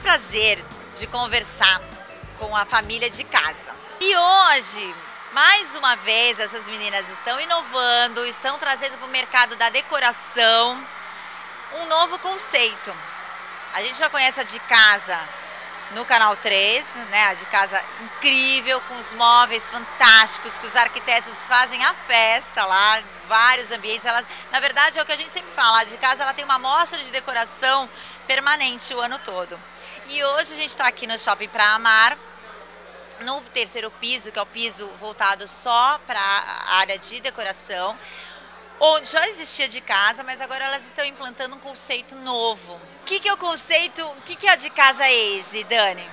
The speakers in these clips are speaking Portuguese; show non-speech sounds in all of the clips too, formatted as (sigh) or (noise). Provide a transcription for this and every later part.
prazer de conversar com a família de casa. E hoje, mais uma vez, essas meninas estão inovando, estão trazendo para o mercado da decoração um novo conceito. A gente já conhece a de casa no canal 3, né? A de casa incrível, com os móveis fantásticos, que os arquitetos fazem a festa lá, vários ambientes. Ela, na verdade, é o que a gente sempre fala, a de casa ela tem uma mostra de decoração permanente o ano todo. E hoje a gente está aqui no Shopping Pra Amar, no terceiro piso, que é o piso voltado só para a área de decoração, onde já existia de casa, mas agora elas estão implantando um conceito novo. O que, que é o conceito, o que, que é a de casa Easy, Dani?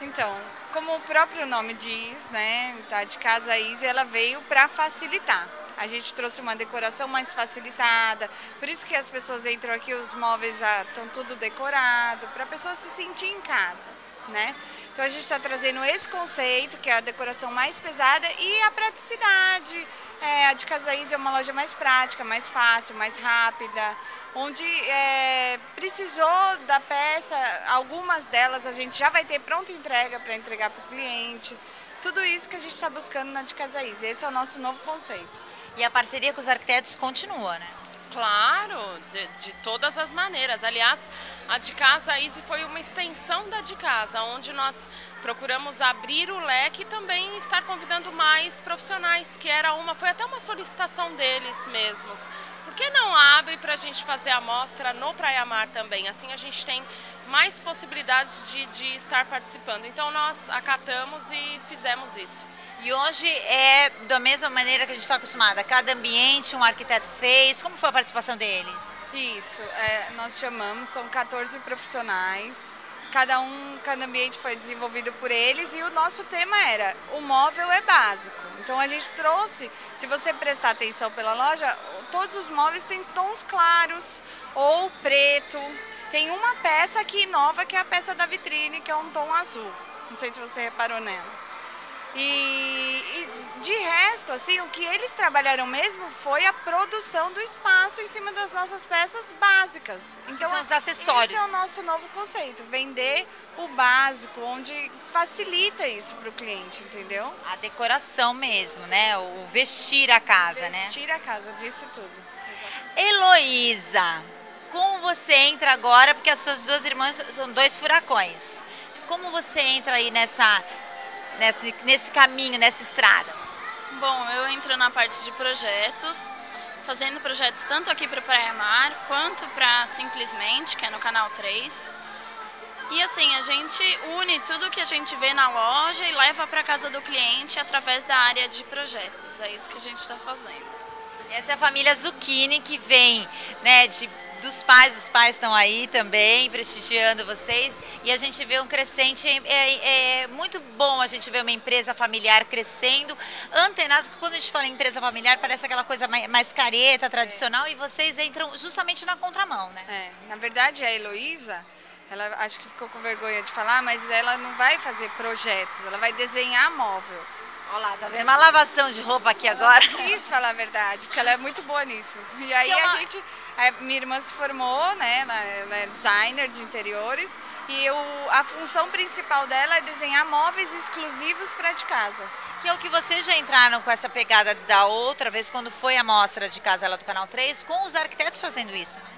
Então, como o próprio nome diz, né, a de casa Easy, ela veio para facilitar. A gente trouxe uma decoração mais facilitada, por isso que as pessoas entram aqui, os móveis já estão tudo decorado, para a pessoa se sentir em casa, né? Então a gente está trazendo esse conceito, que é a decoração mais pesada e a praticidade. É, a de Casaíde é uma loja mais prática, mais fácil, mais rápida, onde é, precisou da peça, algumas delas a gente já vai ter pronta entrega para entregar para o cliente. Tudo isso que a gente está buscando na de Casaíde. Esse é o nosso novo conceito. E a parceria com os arquitetos continua, né? Claro, de, de, todas as maneiras. Aliás, a de casa Easy foi uma extensão da de casa, onde nós procuramos abrir o leque e também estar convidando mais profissionais, que era uma, foi até uma solicitação deles mesmos. Por que não abre a gente fazer a mostra no Praia Mar também? Assim a gente tem mais possibilidades de, de estar participando. Então nós acatamos e fizemos isso. E hoje é da mesma maneira que a gente está acostumada. Cada ambiente um arquiteto fez. Como foi a participação deles? Isso, é, nós chamamos, são 14 profissionais. Cada um, cada ambiente foi desenvolvido por eles e o nosso tema era o móvel é básico. Então a gente trouxe, se você prestar atenção pela loja, todos os móveis têm tons claros ou preto. Tem uma peça aqui nova que é a peça da vitrine, que é um tom azul. Não sei se você reparou nela. E, e, de resto, assim, o que eles trabalharam mesmo foi a produção do espaço em cima das nossas peças básicas. Então, São os acessórios. Esse é o nosso novo conceito, vender o básico, onde facilita isso para o cliente, entendeu? A decoração mesmo, né? O vestir a casa, vestir né? Vestir a casa, disse tudo. Heloísa, como você entra agora, porque as suas duas irmãs são dois furacões. Como você entra aí nessa nesse, nesse caminho, nessa estrada? Bom, eu entro na parte de projetos, fazendo projetos tanto aqui para o Praia Mar, quanto para Simplesmente, que é no canal 3. E assim, a gente une tudo que a gente vê na loja e leva para casa do cliente através da área de projetos. É isso que a gente está fazendo. Essa é a família Zucchini que vem né, de dos pais, os pais estão aí também prestigiando vocês e a gente vê um crescente, é, é, é muito bom a gente ver uma empresa familiar crescendo, antenas, quando a gente fala em empresa familiar parece aquela coisa mais, mais careta, tradicional é. e vocês entram justamente na contramão, né? É, na verdade a Heloísa, ela acho que ficou com vergonha de falar, mas ela não vai fazer projetos, ela vai desenhar móvel. Olha lá, tá vendo? Uma lavação de roupa aqui agora. Isso, falar a verdade, porque ela é muito boa nisso. E aí uma... a gente, a minha irmã se formou, né, ela é designer de interiores, e eu, a função principal dela é desenhar móveis exclusivos para de casa. Que é o que vocês já entraram com essa pegada da outra vez, quando foi a mostra de casa ela do Canal 3, com os arquitetos fazendo isso, né?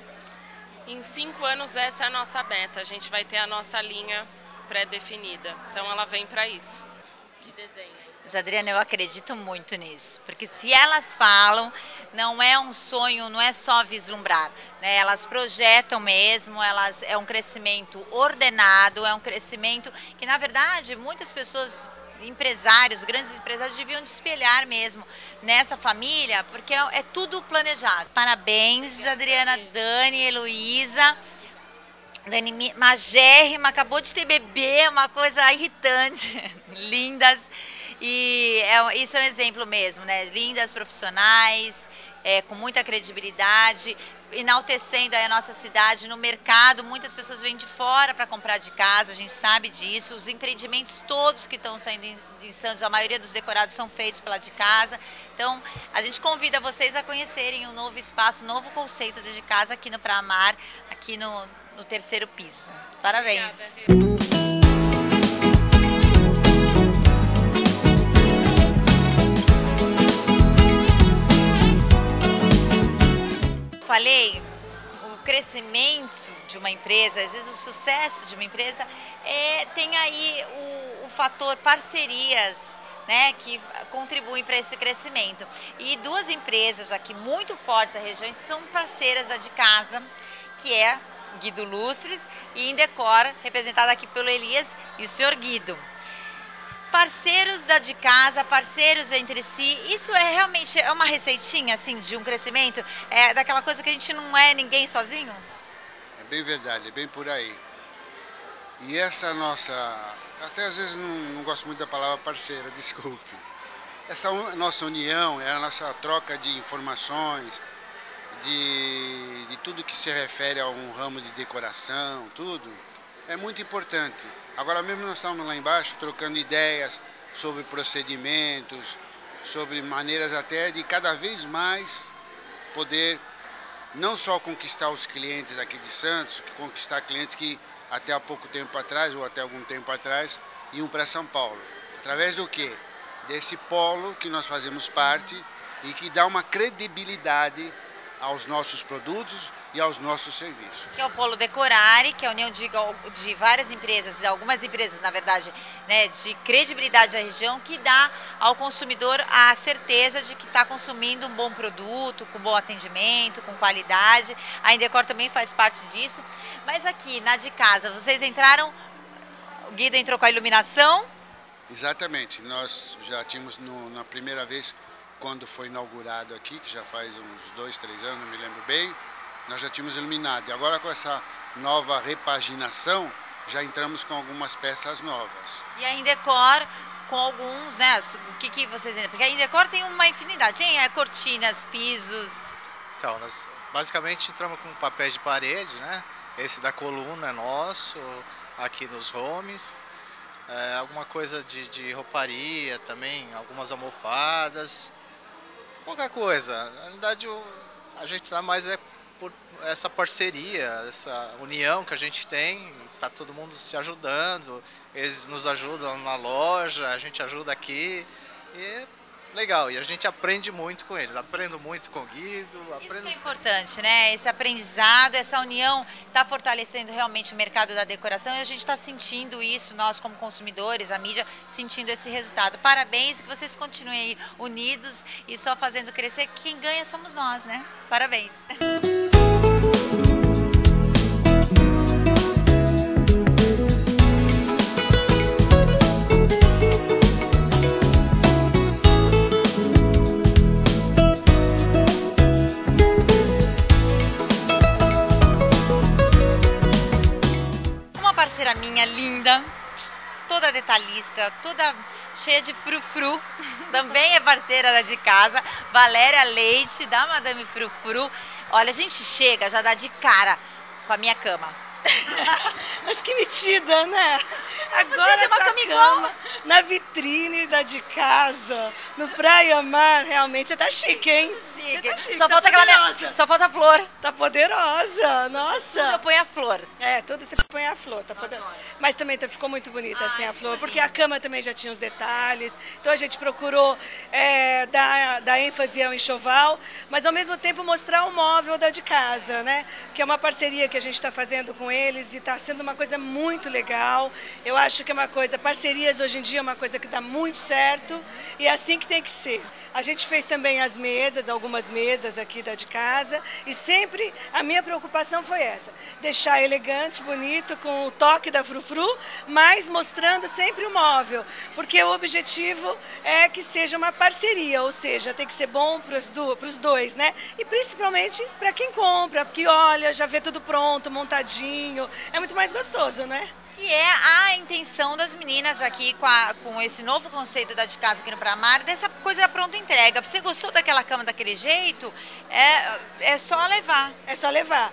Em cinco anos essa é a nossa meta, a gente vai ter a nossa linha pré-definida. Então ela vem para isso, Mas, Adriana, eu acredito muito nisso, porque se elas falam, não é um sonho, não é só vislumbrar, né? Elas projetam mesmo, elas é um crescimento ordenado, é um crescimento que, na verdade, muitas pessoas empresários, grandes empresários deviam espelhar mesmo nessa família, porque é, é tudo planejado. Parabéns, Adriana, Dani, Heloísa. Dani magérrima, acabou de ter bebê, uma coisa irritante. (laughs) Lindas. E é, isso é um exemplo mesmo, né? Lindas profissionais, é, com muita credibilidade, enaltecendo a nossa cidade no mercado. Muitas pessoas vêm de fora para comprar de casa, a gente sabe disso. Os empreendimentos todos que estão saindo em, Santos, a maioria dos decorados são feitos pela de casa. Então, a gente convida vocês a conhecerem o um novo espaço, um novo conceito de casa aqui no Praamar, aqui no, no terceiro piso. Parabéns. Obrigada, falei, o crescimento de uma empresa, às vezes o sucesso de uma empresa, é, tem aí o, o fator parcerias, né, que contribuem para esse crescimento. E duas empresas aqui muito fortes da região são parceiras da de casa, que é Guido Lustres e Indecor, representada aqui pelo Elias e o senhor Guido parceiros da de casa, parceiros entre si. Isso é realmente é uma receitinha assim de um crescimento, é daquela coisa que a gente não é ninguém sozinho. É bem verdade, é bem por aí. E essa nossa, até às vezes não, não gosto muito da palavra parceira, (laughs) desculpe. Essa nossa união, é a nossa troca de informações, de, de tudo que se refere a um ramo de decoração, tudo é muito importante. Agora mesmo nós estamos lá embaixo trocando ideias sobre procedimentos, sobre maneiras até de cada vez mais poder não só conquistar os clientes aqui de Santos, conquistar clientes que até há pouco tempo atrás ou até algum tempo atrás iam para São Paulo. Através do quê? Desse polo que nós fazemos parte e que dá uma credibilidade aos nossos produtos e aos nossos serviços. Que é o Polo Decorare, que é a união de, de várias empresas, algumas empresas, na verdade, né, de credibilidade da região, que dá ao consumidor a certeza de que está consumindo um bom produto, com bom atendimento, com qualidade. A Indecor também faz parte disso. Mas aqui, na de casa, vocês entraram, o Guido entrou com a iluminação? Exatamente. Nós já tínhamos no, na primeira vez quando foi inaugurado aqui, que já faz uns dois, três anos, não me lembro bem, nós já tínhamos iluminado. E agora com essa nova repaginação, já entramos com algumas peças novas. E a Indecor com alguns, né? O que, que vocês ainda. Porque a Indecor tem uma infinidade. Tem é, cortinas, pisos. Então, nós basicamente entramos com papéis de parede, né? Esse da coluna é nosso, aqui nos homes. É, alguma coisa de, de rouparia também, algumas almofadas pouca coisa. Na verdade, a gente está mais é por essa parceria, essa união que a gente tem, tá todo mundo se ajudando, eles nos ajudam na loja, a gente ajuda aqui. E legal, e a gente aprende muito com eles. Aprendo muito com o Guido. Aprendo... Isso é importante, né? Esse aprendizado, essa união está fortalecendo realmente o mercado da decoração e a gente está sentindo isso, nós como consumidores, a mídia, sentindo esse resultado. Parabéns, que vocês continuem aí unidos e só fazendo crescer. Quem ganha somos nós, né? Parabéns. Minha linda, toda detalhista, toda cheia de frufru, (laughs) também é parceira da de casa, Valéria Leite, da Madame Frufru. Olha, a gente chega, já dá de cara com a minha cama. (laughs) Mas que metida, né? Agora essa cama, cama na vitrine da de casa, no Praia Mar, realmente você tá chique, hein? Chique. Tá chique só, tá falta aquela minha, só falta a flor. Tá poderosa, nossa. Tudo eu ponho a flor. É, tudo você põe a flor, tá poderosa. Mas também tá, ficou muito bonita assim a flor, porque a cama também já tinha os detalhes. Então a gente procurou é, dar, dar ênfase ao enxoval, mas ao mesmo tempo mostrar o móvel da de casa, né? Que é uma parceria que a gente está fazendo com eles e está sendo uma coisa muito legal. Eu acho que é uma coisa, parcerias hoje em dia é uma coisa que dá muito certo e é assim que tem que ser. A gente fez também as mesas, algumas mesas aqui da de casa e sempre a minha preocupação foi essa, deixar elegante, bonito, com o toque da frufru, mas mostrando sempre o móvel, porque o objetivo é que seja uma parceria, ou seja, tem que ser bom para os do, dois, né? E principalmente para quem compra, porque olha, já vê tudo pronto, montadinho, é muito mais gostoso, né? Que é a intenção das meninas aqui com, a, com esse novo conceito da de casa aqui no Pramar, dessa coisa da pronta entrega. Você gostou daquela cama daquele jeito? É, é só levar. É só levar.